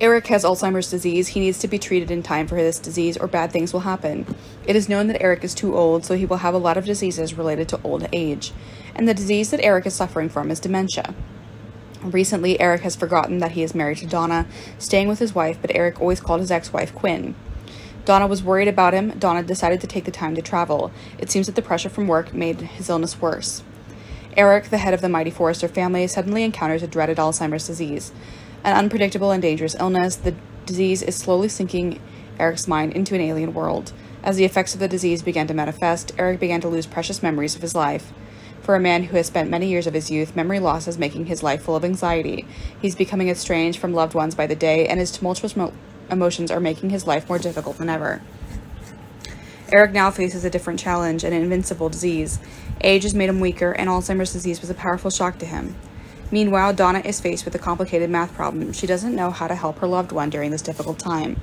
Eric has Alzheimer's disease, he needs to be treated in time for this disease or bad things will happen. It is known that Eric is too old, so he will have a lot of diseases related to old age. And the disease that Eric is suffering from is dementia. Recently, Eric has forgotten that he is married to Donna, staying with his wife, but Eric always called his ex wife Quinn. Donna was worried about him. Donna decided to take the time to travel. It seems that the pressure from work made his illness worse. Eric, the head of the Mighty Forrester family, suddenly encounters a dreaded Alzheimer's disease. An unpredictable and dangerous illness, the disease is slowly sinking Eric's mind into an alien world. As the effects of the disease began to manifest, Eric began to lose precious memories of his life. For a man who has spent many years of his youth, memory loss is making his life full of anxiety. He's becoming estranged from loved ones by the day, and his tumultuous mo- emotions are making his life more difficult than ever. Eric now faces a different challenge, an invincible disease. Age has made him weaker, and Alzheimer's disease was a powerful shock to him. Meanwhile, Donna is faced with a complicated math problem. She doesn't know how to help her loved one during this difficult time.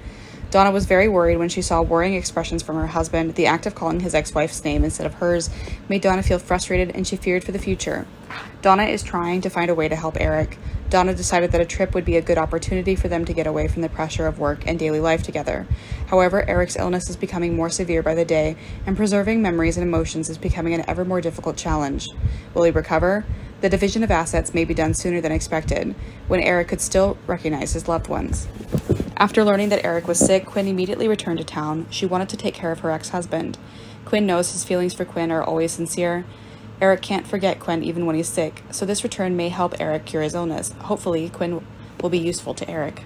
Donna was very worried when she saw worrying expressions from her husband. The act of calling his ex wife's name instead of hers made Donna feel frustrated and she feared for the future. Donna is trying to find a way to help Eric. Donna decided that a trip would be a good opportunity for them to get away from the pressure of work and daily life together. However, Eric's illness is becoming more severe by the day, and preserving memories and emotions is becoming an ever more difficult challenge. Will he recover? The division of assets may be done sooner than expected, when Eric could still recognize his loved ones. After learning that Eric was sick, Quinn immediately returned to town. She wanted to take care of her ex husband. Quinn knows his feelings for Quinn are always sincere. Eric can't forget Quinn even when he's sick, so this return may help Eric cure his illness. Hopefully, Quinn will be useful to Eric.